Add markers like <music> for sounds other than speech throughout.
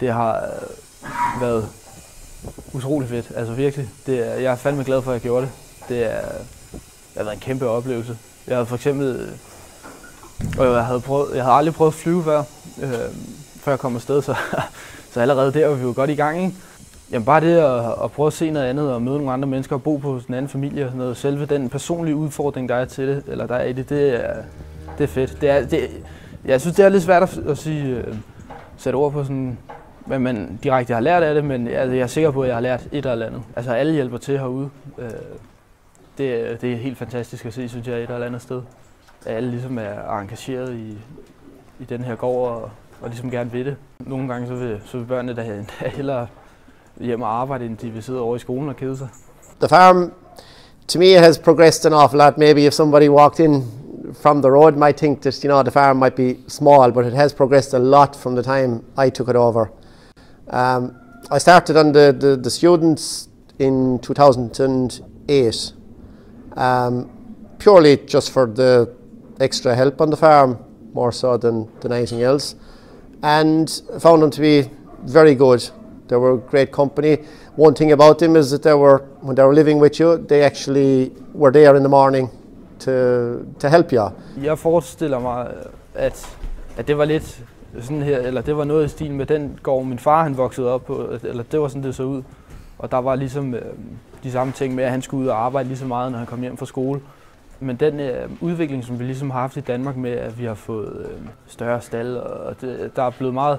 Det har øh, været utrolig fedt, altså virkelig. Det er, jeg er fandme glad for, at jeg gjorde det. Det, er, det har været en kæmpe oplevelse. Jeg havde for eksempel, øh, og jeg havde, prøvet, jeg havde aldrig prøvet at flyve før, øh, før jeg kom afsted, så, <laughs> så allerede der var vi jo godt i gang. Ikke? Jamen bare det at, at prøve at se noget andet og møde nogle andre mennesker og bo på en anden familie og sådan noget. Selve den personlige udfordring, der er til det, eller der er i det, det er, det er fedt. Det er, det, jeg synes, det er lidt svært at, at sige, øh, sætte ord på sådan, hvad man direkte har lært af det, men altså, jeg er sikker på, at jeg har lært et eller andet. Altså alle hjælper til herude. Øh, det, det er helt fantastisk at se, synes jeg, et eller andet sted. At alle ligesom er engageret i, i den her gård og, og ligesom gerne vil det. Nogle gange så vil, så vil børnene da hellere hjem og arbejde, end de vil sidde over i skolen og kede sig. The farm, to me, has progressed an awful lot. Maybe if somebody walked in from the road might think that, you know, the farm might be small, but it has progressed a lot from the time I took it over. Um, I started on the, the, students in 2008, um, purely just for the extra help on the farm, more so than, than anything else, and found them to be very good. They were great company. One thing about them is that they were, when they were living with you, they actually were there in the morning to, to help you. Jeg forestiller mig, at, at det var lidt sådan her, eller det var noget i stil med den gård, min far han voksede op på, eller det var sådan, det så ud. Og der var ligesom øh, de samme ting med, at han skulle ud og arbejde lige så meget, når han kom hjem fra skole. Men den øh, udvikling, som vi ligesom har haft i Danmark med, at vi har fået øh, større stald, og det, der er blevet meget,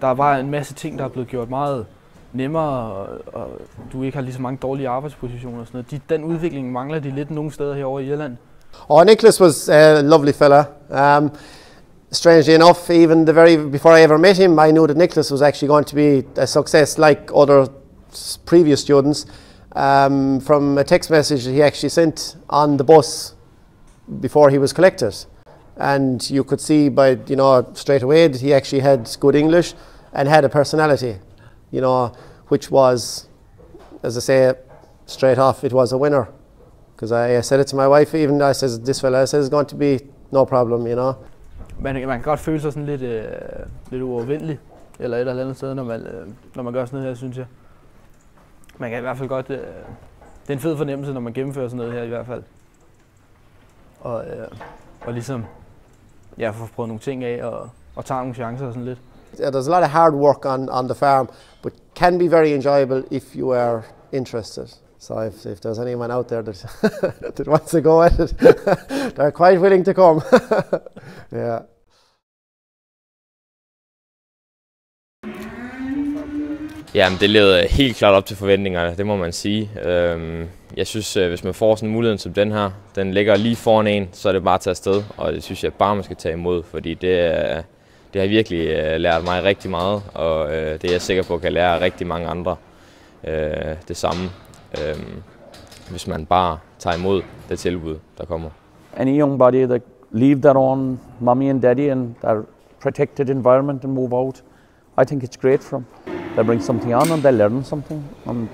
der var en masse ting, der er blevet gjort meget nemmere, og, og du ikke har lige så mange dårlige arbejdspositioner og sådan noget. De, den udvikling mangler de lidt nogle steder herovre i Irland. Oh, Nicholas was a lovely fella. Um, strangely enough, even the very before I ever met him, I knew that Nicholas was actually going to be a success like other previous students. Um, from a text message he actually sent on the bus before he was collected, and you could see by you know straight away that he actually had good English and had a personality, you know, which was, as I say, straight off, it was a winner. Because I, I said it to my wife, even I says this fella I says is going to be no problem, you know. Man, man kan godt føle sig sådan lidt, øh, lidt uovervindelig, eller et eller andet sted, når man, øh, når man gør sådan noget her, synes jeg. Man kan i hvert fald godt, øh, det er en fed fornemmelse, når man gennemfører sådan noget her i hvert fald. Og, øh, og ligesom, ja, få prøvet nogle ting af, og, og tage nogle chancer og sådan lidt. Yeah, there's a lot of hard work on, on the farm, but can be very enjoyable if you are interested. So if, if there's anyone out there that, <laughs> that wants to go at it, <laughs> they're quite willing to come. <laughs> yeah. Jamen, det levede helt klart op til forventningerne, det må man sige. Øhm, jeg synes, øh, hvis man får sådan en mulighed som den her, den ligger lige foran en, så er det bare at tage afsted, og det synes jeg bare, man skal tage imod, fordi det, det har virkelig øh, lært mig rigtig meget, og øh, det er jeg sikker på kan lære rigtig mange andre det samme, hvis man bare tager imod det tilbud, der kommer. Any young body that leave their own mommy and daddy and their protected environment and move out, I think it's great for them. They bring something on and they learn something. And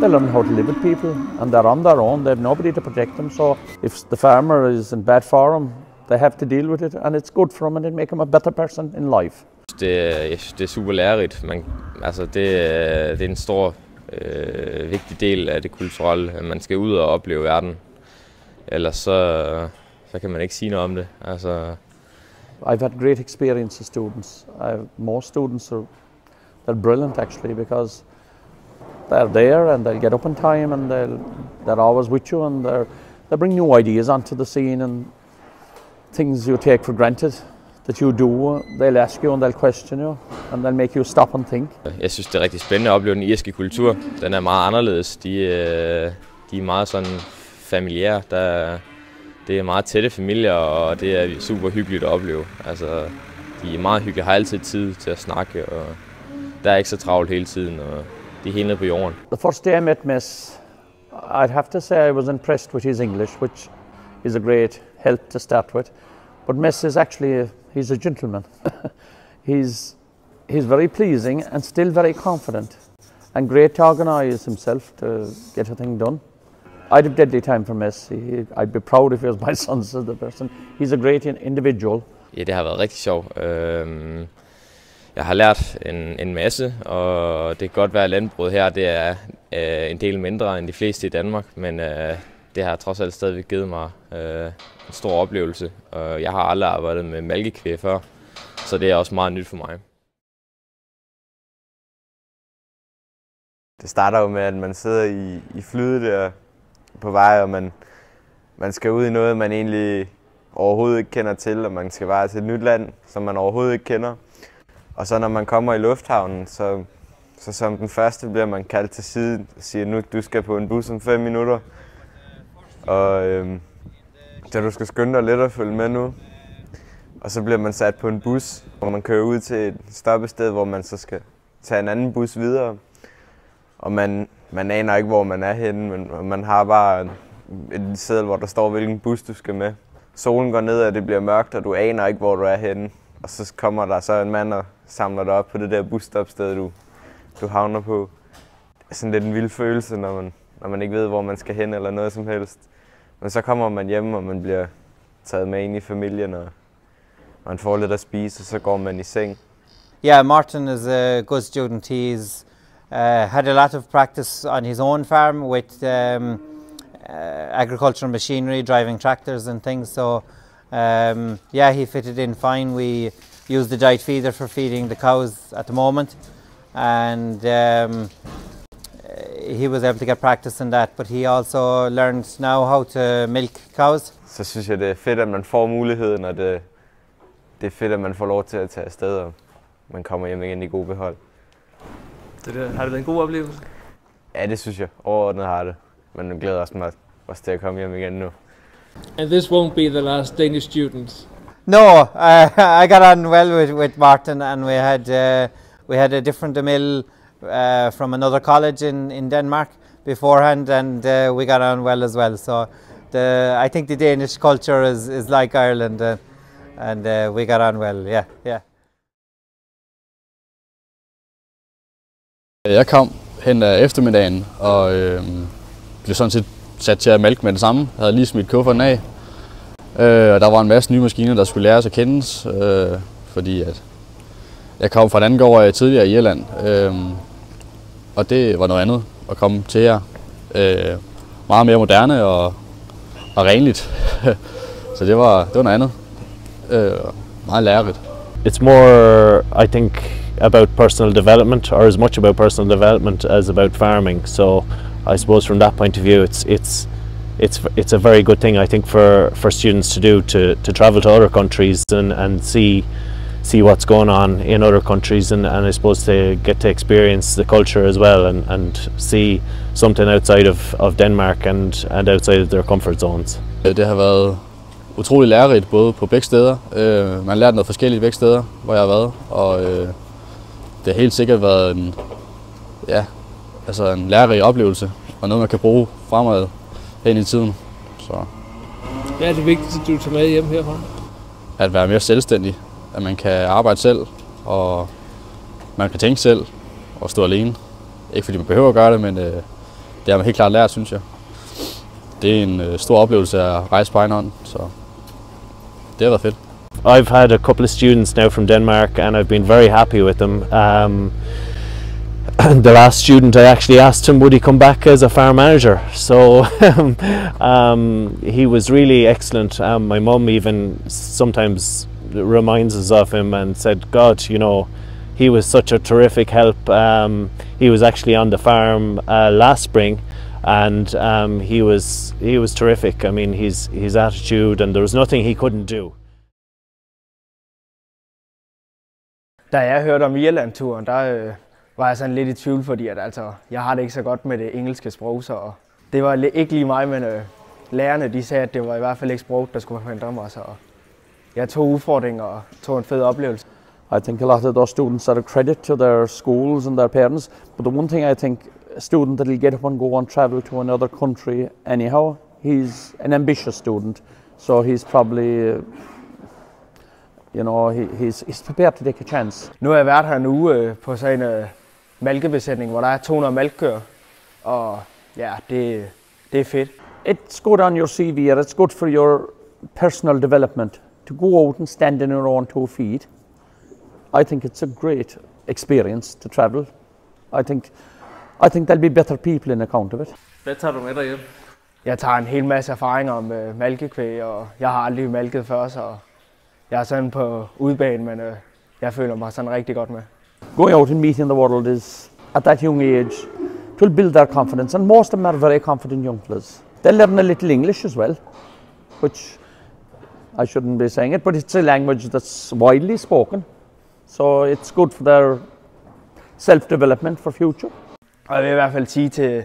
they learn how to live with people and they're on their own. They have nobody to protect them. So if the farmer is in bad form, they have to deal with it and it's good for them and it makes them a better person in life. Det, jeg synes, det er super lærerigt. Man, altså det, det er en stor øh, vigtig del af det kulturelle. At man skal ud og opleve verden. Ellers så, så kan man ikke sige noget om det. Altså, I've had great experience with students. I, more students are they're brilliant actually because they're there and they'll get up on time and they'll, they're always with you and they're, they bring new ideas onto the scene and things you take for granted that you do, they'll ask you and they'll question you and they'll make you stop and think. Jeg synes, det er rigtig spændende at opleve den irske kultur. Den er meget anderledes. De, øh, de er meget sådan familiære. Der, det er meget tætte familier, og det er super hyggeligt at opleve. Altså, de er meget hyggelige, har altid tid til at snakke, og der er ikke så travlt hele tiden, og de er helt nede på jorden. The first day I met Miss, I'd have to say I was impressed with his English, which is a great help to start with. But Messi is actually, a, he's a gentleman. <laughs> he's, he's very pleasing and still very confident and great to organise himself to get a thing done. I'd have deadly time for Messi. He, I'd be proud if he was <laughs> my son, says the person. He's a great individual. Ja, det har været rigtig sjovt. Øhm, jeg har lært en, en masse, og det kan godt være, at landbruget her det er øh, en del mindre end de fleste i Danmark, men øh, det har trods alt stadigvæk givet mig øh, en stor oplevelse. Og jeg har aldrig arbejdet med malkekvæg før, så det er også meget nyt for mig. Det starter jo med, at man sidder i, i flyet der på vej, og man, man skal ud i noget, man egentlig overhovedet ikke kender til, og man skal bare til et nyt land, som man overhovedet ikke kender. Og så når man kommer i lufthavnen, så, så som den første bliver man kaldt til side og siger, nu du skal på en bus om 5 minutter. Og øh, så du skal skynde dig lidt at følge med nu. Og så bliver man sat på en bus, hvor man kører ud til et stoppested, hvor man så skal tage en anden bus videre. Og man, man aner ikke, hvor man er henne, men man har bare en, en seddel, hvor der står, hvilken bus du skal med. Solen går ned, og det bliver mørkt, og du aner ikke, hvor du er henne. Og så kommer der så en mand og samler dig op på det der busstopsted, du, du havner på. Det er sådan lidt en vild følelse, når man, når man ikke ved, hvor man skal hen eller noget som helst. Men så kommer man hjem, og man bliver taget med ind i familien, og man får lidt at spise, og så går man i seng. Yeah, Martin is a good student. He's uh, had a lot of practice on his own farm with um, uh, agricultural machinery, driving tractors and things. So, um, yeah, he fitted in fine. We use the diet feeder for feeding the cows at the moment, and um, he was able to get practice in that. But he also learned now how to milk cows. Så synes jeg, det er fedt, at man får muligheden, og det, det er fedt, at man får lov til at tage afsted, og man kommer hjem igen i god behold. Det der, har det været en god oplevelse? Ja, det synes jeg. Overordnet har det. Men jeg glæder også mig også til at komme hjem igen nu. And this won't be the last Danish student. No, uh, <laughs> I got on well with, with Martin, and we had uh, we had a different Emil uh, from another college in, in Denmark beforehand, and uh, we got on well as well. So, the I think the Danish culture is, is like Ireland, uh, and uh, we got on well. Yeah, yeah. Jeg kom hen af eftermiddagen og øh, blev sådan set sat til at mælke med det samme. Jeg havde lige smidt kufferten af. Øh, og der var en masse nye maskiner, der skulle læres at kendes, øh, fordi at jeg kom fra et andet gård tidligere i Irland. Øh, og det var noget andet at komme til her. Øh, meget mere moderne og, og renligt. <laughs> Så det var, det var noget andet. Øh, meget lærerigt. It's more, I think, about personal development, or as much about personal development as about farming. So, I suppose from that point of view, it's it's it's it's a very good thing I think for, for students to do to, to travel to other countries and, and see see what's going on in other countries and, and I suppose to get to experience the culture as well and, and see something outside of, of Denmark and, and outside of their comfort zones. Det har været utrolig lærerigt både på begge steder. Øh, man har lært noget forskelligt begge steder, hvor jeg har været. Og øh, det har helt sikkert været en, ja, altså en lærerig oplevelse, og noget man kan bruge fremad hen i tiden. Så Hvad er det vigtigste, du tager med hjem herfra? at være mere selvstændig, at man kan arbejde selv, og man kan tænke selv og stå alene. Ikke fordi man behøver at gøre det, men øh, det har man helt klart lært, synes jeg. Det er en øh, stor oplevelse at rejse på egen hånd, så det har været fedt. I've had a couple of students now from Denmark and I've been very happy with them. Um, <coughs> the last student I actually asked him would he come back as a farm manager so <laughs> um, he was really excellent um, my mum even sometimes reminds us of him and said God you know he was such a terrific help. Um, he was actually on the farm uh, last spring and um, he was he was terrific. I mean his his attitude and there was nothing he couldn't do. Da jeg hørte om Irland-turen, der øh, var jeg sådan lidt i tvivl, fordi at, altså, jeg har det ikke så godt med det engelske sprog, så det var ikke lige mig, men øh, lærerne de sagde, at det var i hvert fald ikke sprog, der skulle forhindre mig, så jeg tog udfordringer og tog en fed oplevelse. I think a lot of those students are a credit to their schools and their parents. But the one thing I think a student that'll get up and go and travel to another country anyhow, he's an ambitious student. So he's probably, uh, you know, he, he's, he's prepared to take a chance. Nu har jeg været her en uge øh, på sådan en malkebesætning, hvor der er 200 malkkøer, og ja, det, det er fedt. It's good on your CV and it's good for your personal development to go out and stand on your own two feet I think it's a great experience to travel. I think, I think there'll be better people in account of it. Hvad tager du med dig hjem? Jeg tager en hel masse erfaringer med malkekvæg, og jeg har aldrig malket før, så jeg er sådan på udbanen, men øh, jeg føler mig sådan rigtig godt med. Going out and meeting the world is, at that young age, it will build their confidence. And most of them are very confident young fellas. They learn a little English as well, which I shouldn't be saying it, but it's a language that's widely spoken. So it's good for their self-development for future. Og jeg vil i hvert fald sige til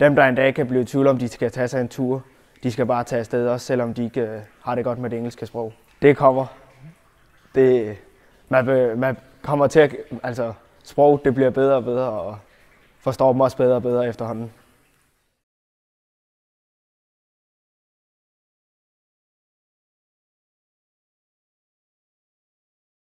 dem, der en dag kan blive i tvivl om, de skal tage sig en tur, de skal bare tage afsted, også selvom de ikke øh, har det godt med det engelske sprog. Det kommer. Det, man, be- man kommer til at, altså sprog, det bliver bedre og bedre, og forstår dem også bedre og bedre efterhånden.